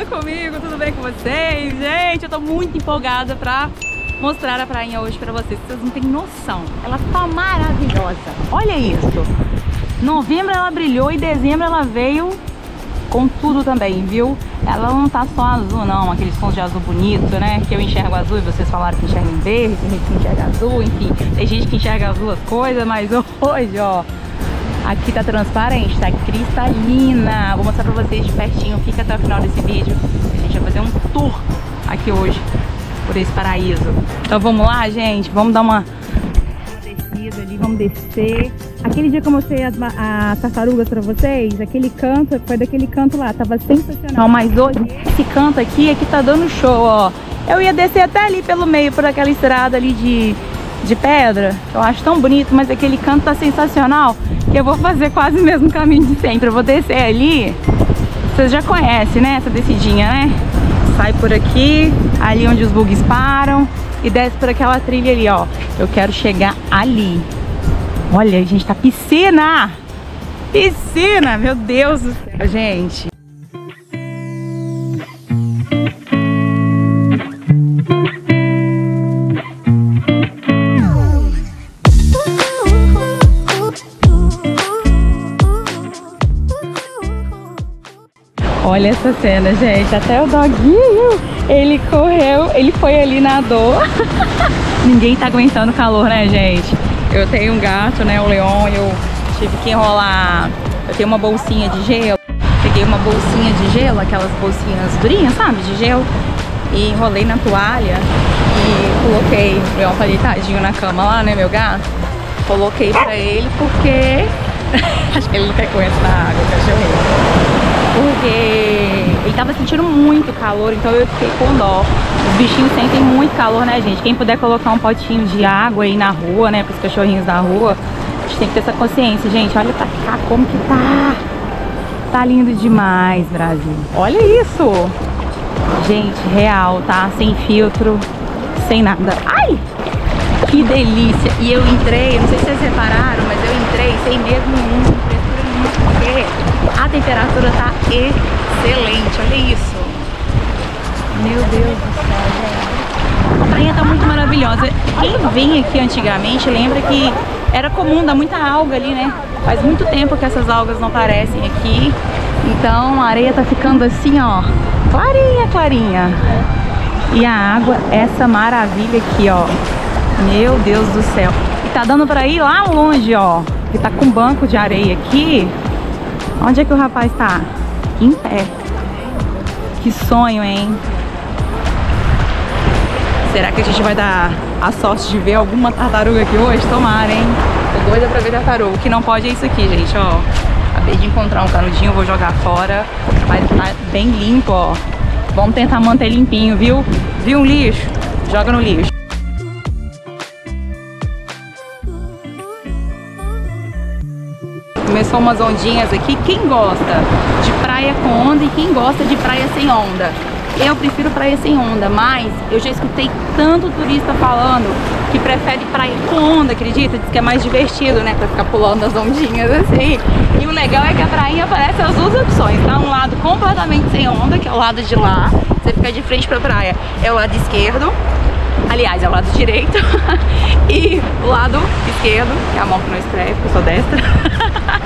fala comigo, tudo bem com vocês? Gente, eu tô muito empolgada pra mostrar a prainha hoje pra vocês, vocês não têm noção. Ela tá maravilhosa, olha isso. Novembro ela brilhou e dezembro ela veio com tudo também, viu? Ela não tá só azul não, aqueles tons de azul bonito, né? Que eu enxergo azul e vocês falaram que enxerga em verde, tem gente que enxerga azul, enfim. Tem gente que enxerga as duas coisas, mas hoje, ó, aqui tá transparente, tá cristalina. Vou mostrar pra vocês de pertinho, fica até o final desse vídeo. A gente vai fazer um tour aqui hoje por esse paraíso. Então vamos lá, gente? Vamos dar uma descida ali, vamos descer. Aquele dia que eu mostrei as, as tartarugas pra vocês, aquele canto, foi daquele canto lá, tava sensacional. Mas hoje, esse canto aqui é que tá dando show, ó. Eu ia descer até ali pelo meio, por aquela estrada ali de, de pedra. Eu acho tão bonito, mas aquele canto tá sensacional. Que eu vou fazer quase o mesmo caminho de sempre. Eu vou descer ali. Vocês já conhecem, né? Essa descidinha, né? sai por aqui, ali onde os bugs param e desce por aquela trilha ali, ó. Eu quero chegar ali. Olha, gente, tá piscina! Piscina, meu Deus do céu, gente. Olha essa cena, gente. Até o doguinho, ele correu, ele foi ali, nadou. Ninguém tá aguentando calor, né, gente? Eu tenho um gato, né, o Leon, eu tive que enrolar... Eu tenho uma bolsinha de gelo. Peguei uma bolsinha de gelo, aquelas bolsinhas durinhas, sabe, de gelo. E enrolei na toalha e coloquei o Leon tá deitadinho na cama lá, né, meu gato. Coloquei pra ele porque... Acho que ele não quer correr na água, o cachorrinho porque ele tava sentindo muito calor, então eu fiquei com dó. Os bichinhos sentem muito calor, né, gente? Quem puder colocar um potinho de água aí na rua, né, pros cachorrinhos da rua, a gente tem que ter essa consciência, gente. Olha pra cá como que tá. Tá lindo demais, Brasil. Olha isso. Gente, real, tá? Sem filtro, sem nada. Ai! Que delícia! E eu entrei, não sei se vocês repararam, mas eu entrei sem medo nenhum, sem porque a temperatura tá excelente, olha isso. Meu Deus do céu. A praia tá muito maravilhosa. Quem vem aqui antigamente lembra que era comum dar muita alga ali, né? Faz muito tempo que essas algas não aparecem aqui. Então a areia tá ficando assim, ó, clarinha, clarinha. E a água, essa maravilha aqui, ó. Meu Deus do céu. E tá dando pra ir lá longe, ó. Que tá com um banco de areia aqui. Onde é que o rapaz tá? Em pé. Que sonho, hein? Será que a gente vai dar a sorte de ver alguma tartaruga aqui hoje? Tomara, hein? Tô doida pra ver tartaruga. O que não pode é isso aqui, gente, ó. Acabei de encontrar um canudinho, vou jogar fora. Mas tá bem limpo, ó. Vamos tentar manter limpinho, viu? Viu um lixo? Joga no lixo. Começou umas ondinhas aqui. Quem gosta de praia com onda e quem gosta de praia sem onda? Eu prefiro praia sem onda, mas eu já escutei tanto turista falando que prefere praia com onda, acredita? Diz que é mais divertido, né? Pra ficar pulando as ondinhas assim. E o legal é que a prainha oferece as duas opções, tá? Um lado completamente sem onda, que é o lado de lá. Você fica de frente pra praia, é o lado esquerdo. Aliás, é o lado direito. e o lado esquerdo, que é a mão que não escreve, porque eu sou destra.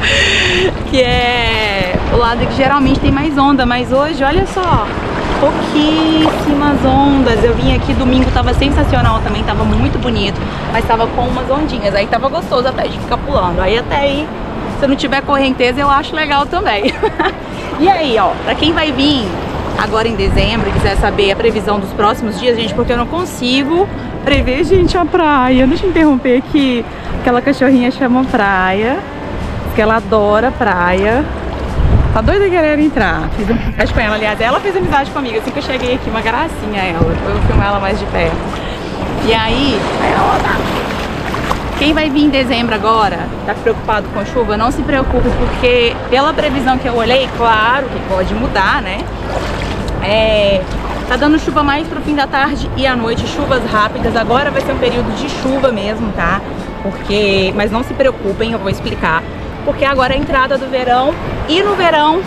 que é o lado que geralmente tem mais onda, mas hoje, olha só, pouquíssimas ondas. Eu vim aqui domingo, tava sensacional também, tava muito bonito, mas tava com umas ondinhas, aí tava gostoso até de ficar pulando. Aí até aí, se não tiver correnteza, eu acho legal também. e aí, ó, pra quem vai vir agora em dezembro e quiser saber a previsão dos próximos dias, gente, porque eu não consigo prever, gente, a praia. Deixa eu interromper aqui. Aquela cachorrinha chama praia que ela adora praia. Tá doida querendo entrar. Fiz amizade com ela, aliás, ela fez amizade comigo assim que eu cheguei aqui, uma gracinha ela. Depois eu filmar ela mais de perto. E aí, quem vai vir em dezembro agora, tá preocupado com chuva, não se preocupe, porque pela previsão que eu olhei, claro que pode mudar, né? É, tá dando chuva mais pro fim da tarde e à noite, chuvas rápidas. Agora vai ser um período de chuva mesmo, tá? Porque, mas não se preocupem, eu vou explicar porque agora é a entrada do verão e no verão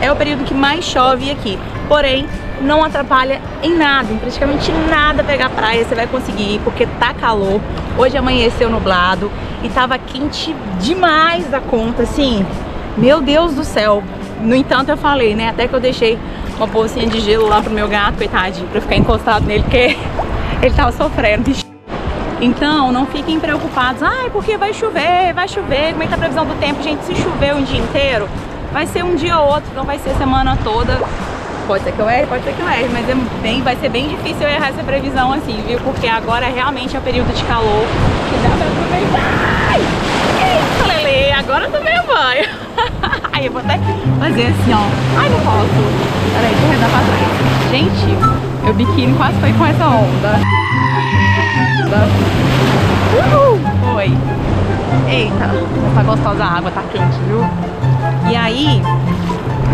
é o período que mais chove aqui. Porém, não atrapalha em nada, em praticamente nada pegar praia, você vai conseguir, porque tá calor. Hoje amanheceu nublado e tava quente demais da conta, assim, meu Deus do céu. No entanto, eu falei, né, até que eu deixei uma bolsinha de gelo lá pro meu gato, coitadinho, pra ficar encostado nele, porque ele tava sofrendo. Então, não fiquem preocupados, ai, porque vai chover, vai chover, como é que tá a previsão do tempo? Gente, se chover um dia inteiro, vai ser um dia ou outro, não vai ser a semana toda. Pode ser que eu erre, pode ser que eu erre, mas é bem, vai ser bem difícil eu errar essa previsão assim, viu? Porque agora realmente é o período de calor que dá pra aproveitar. Ai, Lele? Agora eu tomei banho. Aí eu vou até fazer assim, ó. Ai, não posso. Peraí, deixa eu redar pra trás. Gente, meu biquíni quase foi com essa onda. Uhul! Foi. Eita, tá gostosa a água, tá quente, viu? E aí,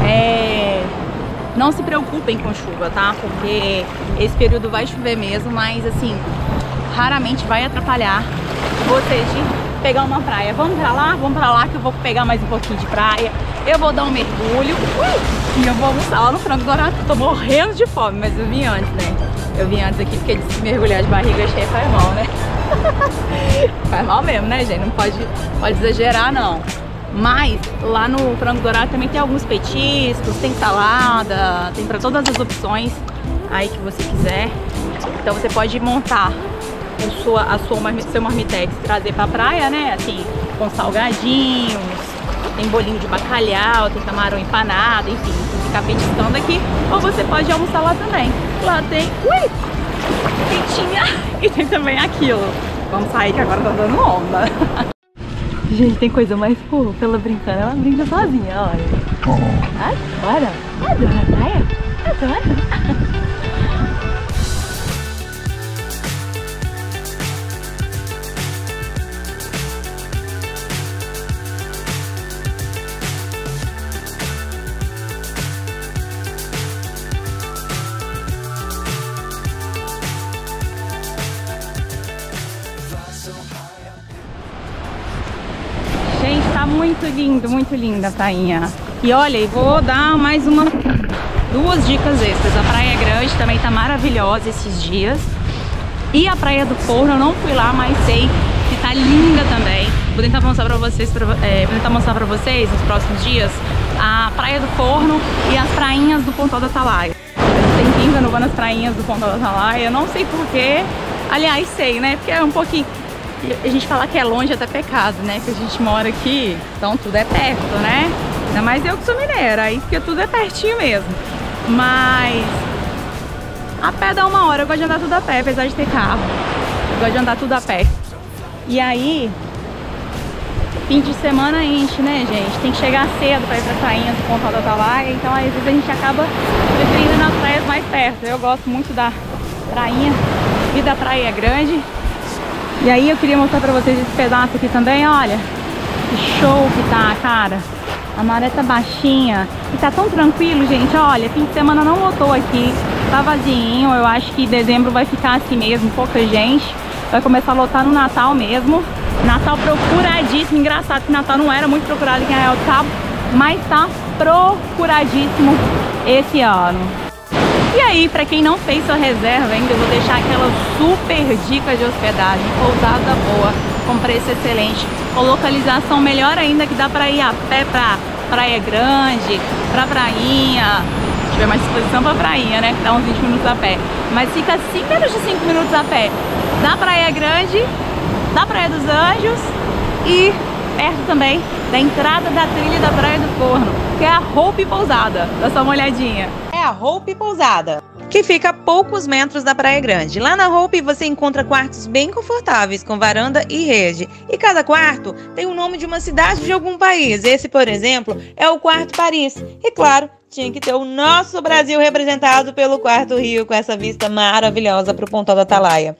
é... Não se preocupem com chuva, tá? Porque esse período vai chover mesmo, mas assim, raramente vai atrapalhar vocês de pegar uma praia. Vamos pra lá? Vamos pra lá que eu vou pegar mais um pouquinho de praia. Eu vou dar um mergulho e eu vou almoçar lá no frango dourado. Tô morrendo de fome, mas eu vim antes, né? Eu vim antes aqui porque disse que mergulhar de barriga cheia faz mal, né? faz mal mesmo, né, gente? Não pode, pode exagerar, não. Mas lá no frango dourado também tem alguns petiscos, tem salada, tem para todas as opções aí que você quiser. Então você pode montar a sua, a sua seu marmitex trazer pra praia, né? Assim, com salgadinhos, tem bolinho de bacalhau, tem camarão empanado, enfim, ficar petiscando aqui. Ou você pode almoçar lá também. Lá tem, ui, quentinha e tem também aquilo. Vamos sair que agora tá dando onda. Gente, tem coisa mais fofa. Ela brincando, ela brinca sozinha, olha. Adora, adora praia, adora. muito lindo, muito linda a. E olha, vou dar mais uma, duas dicas extras. A Praia Grande também tá maravilhosa esses dias. E a Praia do Forno, eu não fui lá, mas sei que tá linda também. Vou tentar mostrar pra vocês, pra, é, vou tentar mostrar pra vocês nos próximos dias a Praia do Forno e as prainhas do Pontal da Atalaia. Tem pinga no nas prainhas do Pontal da Atalaia, eu não sei porquê. Aliás, sei, né? Porque é um pouquinho a gente falar que é longe é até pecado, né? Que a gente mora aqui, então tudo é perto, né? Ainda mais eu que sou mineira, aí porque tudo é pertinho mesmo. Mas a pé dá uma hora, eu gosto de andar tudo a pé, apesar de ter carro. Eu gosto de andar tudo a pé. E aí, fim de semana enche, né, gente? Tem que chegar cedo pra ir pra prainha do Pontal da Atalaia, então às vezes a gente acaba preferindo nas praias mais perto. Eu gosto muito da prainha e da praia grande. E aí eu queria mostrar pra vocês esse pedaço aqui também, olha. Que show que tá, cara. A maré tá baixinha. E tá tão tranquilo, gente. Olha, fim de semana não lotou aqui. Tá vazio. Eu acho que dezembro vai ficar assim mesmo, pouca gente. Vai começar a lotar no Natal mesmo. Natal procuradíssimo. Engraçado que Natal não era muito procurado aqui em Arraial do Cabo. Mas tá procuradíssimo esse ano. E aí, para quem não fez sua reserva ainda, eu vou deixar aquela super dica de hospedagem, pousada boa, com preço excelente, com localização melhor ainda, que dá para ir a pé para Praia Grande, para Prainha, tiver mais disposição para Prainha, né, dá uns 20 minutos a pé, mas fica assim, menos de 5 minutos a pé, da Praia Grande, da Praia dos Anjos e perto também da entrada da trilha da Praia do Forno, que é a Hope Pousada. Dá só uma olhadinha é a Hope Pousada, que fica a poucos metros da Praia Grande. Lá na Hope você encontra quartos bem confortáveis, com varanda e rede. E cada quarto tem o nome de uma cidade de algum país. Esse, por exemplo, é o Quarto Paris. E claro, tinha que ter o nosso Brasil representado pelo Quarto Rio, com essa vista maravilhosa para o Pontal da Atalaia.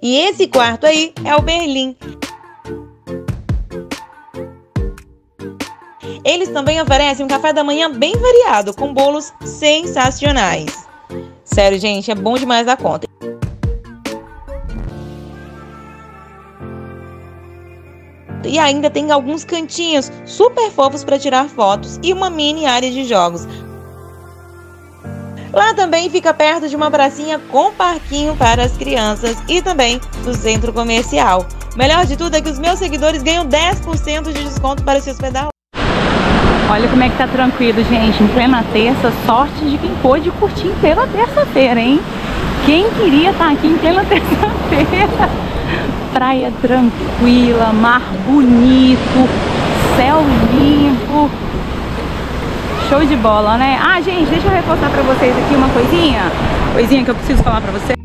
E esse quarto aí é o Berlim. Eles também oferecem um café da manhã bem variado, com bolos sensacionais. Sério, gente, é bom demais a conta. e ainda tem alguns cantinhos super fofos para tirar fotos e uma mini área de jogos. Lá também fica perto de uma pracinha com parquinho para as crianças e também do centro comercial. Melhor de tudo é que os meus seguidores ganham 10% de desconto para se hospedar. Olha como é que tá tranquilo, gente. Em plena terça, sorte de quem pôde curtir em plena terça-feira, hein? Quem queria estar aqui em plena terça-feira? Praia tranquila, mar bonito, céu limpo. Show de bola, né? Ah, gente, deixa eu reforçar pra vocês aqui uma coisinha. Coisinha que eu preciso falar pra vocês.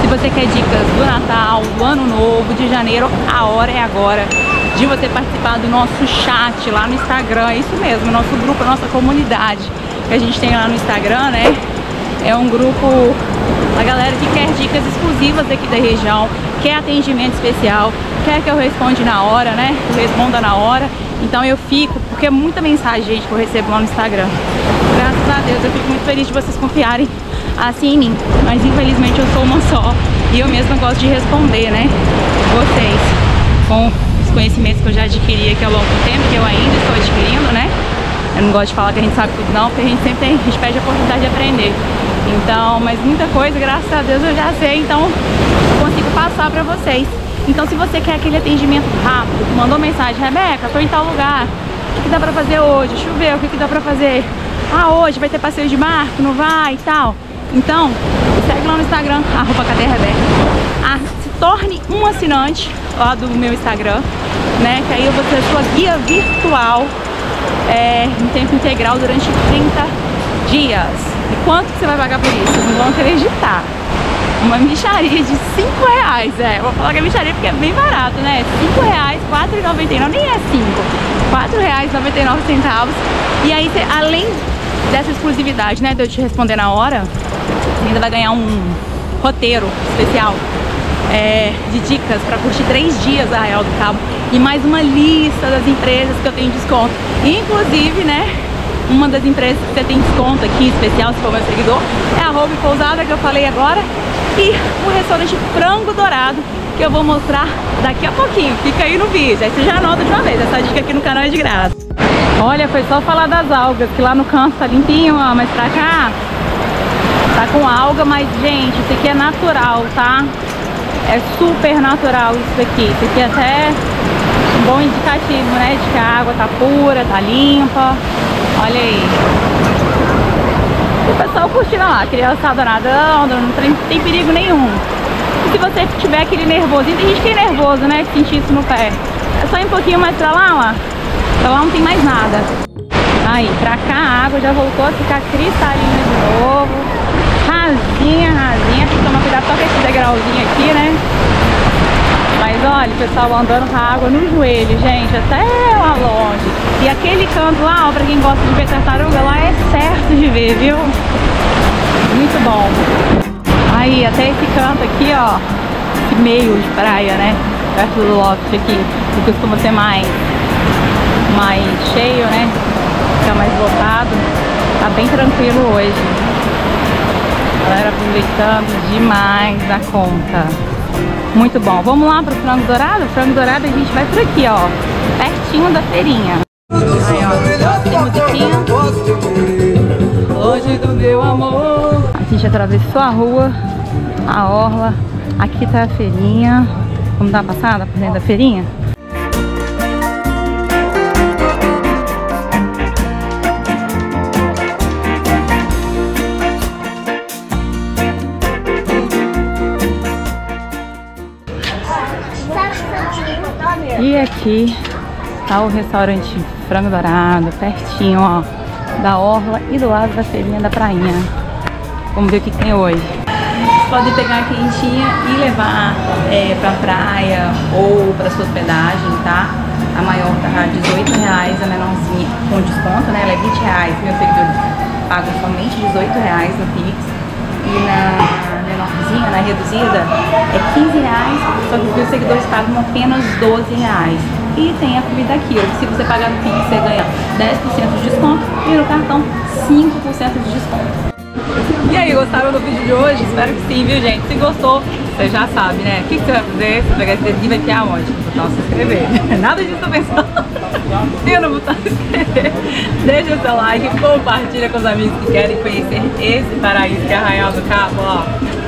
Se você quer dicas do Natal, do Ano Novo, de janeiro, a hora é agora de você participar do nosso chat lá no Instagram. É isso mesmo, nosso grupo, nossa comunidade que a gente tem lá no Instagram, né? É um grupo, a galera que quer dicas exclusivas aqui da região, quer atendimento especial, quer que eu responda na hora, né? responda na hora. Então eu fico, porque é muita mensagem, gente, que eu recebo lá no Instagram. Graças a Deus, eu fico muito feliz de vocês confiarem assim em mim. Mas infelizmente eu sou uma só e eu mesma gosto de responder, né? Vocês, com os conhecimentos que eu já adquiri aqui ao longo do tempo, que eu ainda estou adquirindo, né? Eu não gosto de falar que a gente sabe tudo não, porque a gente sempre tem, a gente pede a oportunidade de aprender. Então, mas muita coisa, graças a Deus, eu já sei, então consigo passar pra vocês. Então, se você quer aquele atendimento rápido, mandou mensagem, Rebeca, tô em tal lugar, o que, que dá pra fazer hoje? Choveu, o que, que dá pra fazer? Ah, hoje vai ter passeio de barco, não vai e tal. Então, segue lá no Instagram, arroba cadê Rebeca. Ah, torne um assinante lá do meu Instagram, né? Que aí eu vou ser sua guia virtual é, em tempo integral durante 30 dias. E quanto que você vai pagar por isso? Vocês não vão acreditar. Uma micharia de 5 reais, é. Vou falar que é micharia porque é bem barato, né? 5 reais, 4,99, nem é 5. 4 reais 99 centavos. E aí, você, além dessa exclusividade, né, de eu te responder na hora, ainda vai ganhar um roteiro especial é, de dicas para curtir três dias a Real do Cabo e mais uma lista das empresas que eu tenho desconto. Inclusive, né, uma das empresas que você tem desconto aqui, especial, se for meu seguidor, é a Hobby Pousada, que eu falei agora, e o restaurante Frango Dourado, que eu vou mostrar daqui a pouquinho. Fica aí no vídeo, aí você já anota de uma vez, essa dica aqui no canal é de graça. Olha, foi só falar das algas, que lá no canto tá limpinho, ó, mas pra cá tá com alga, mas gente, isso aqui é natural, tá? É super natural isso aqui. Isso aqui é até um bom indicativo, né? De que a água tá pura, tá limpa. Olha aí. O pessoal curtindo lá, criançada nadando, não tem, tem perigo nenhum. E se você tiver aquele nervosinho, tem gente que é nervoso, né? Que sentir isso no pé. É só ir um pouquinho mais pra lá, ó. Pra lá não tem mais nada. Aí, pra cá a água já voltou a ficar cristalina de novo rasinha, que tomar cuidado só com esse degrauzinho aqui, né? Mas olha, pessoal andando com a água no joelho, gente, até lá longe. E aquele canto lá, ó, pra quem gosta de ver tartaruga, lá é certo de ver, viu? Muito bom. Aí, até esse canto aqui, ó, meio de praia, né? Perto do loft aqui, que costuma ser mais, mais cheio, né? Fica mais lotado. Tá bem tranquilo hoje. Galera aproveitando demais a conta. Muito bom. Vamos lá pro frango dourado? O frango dourado a gente vai por aqui, ó. Pertinho da feirinha. Aí, ó. Tem musiquinha. Longe do meu amor. A gente atravessou a rua, a orla. Aqui tá a feirinha. Vamos dar uma passada por dentro da feirinha? E aqui tá o restaurante Frango Dourado, pertinho, ó, da orla e do lado da feirinha da prainha. Vamos ver o que tem hoje. Vocês podem pegar a quentinha e levar é, pra praia ou pra sua hospedagem, tá? A maior tá 18 reais, a menorzinha com desconto, né? Ela é 20 reais. Meus seguidores pagam somente 18 reais no Pix. E na na reduzida, é 15 reais, só que os seguidores pagam apenas 12 reais. E tem a comida aqui, se você pagar no Pix, você ganha 10% de desconto e no cartão 5% de desconto. E aí, gostaram do vídeo de hoje? Espero que sim, viu, gente? Se gostou, você já sabe, né? O que, que você vai fazer? Vai pegar esse dedinho vai enfiar onde? No botão se inscrever. Nada disso tô pensando. E no botão se inscrever. Deixa o seu like, compartilha com os amigos que querem conhecer esse paraíso que é Arraial do Cabo, ó.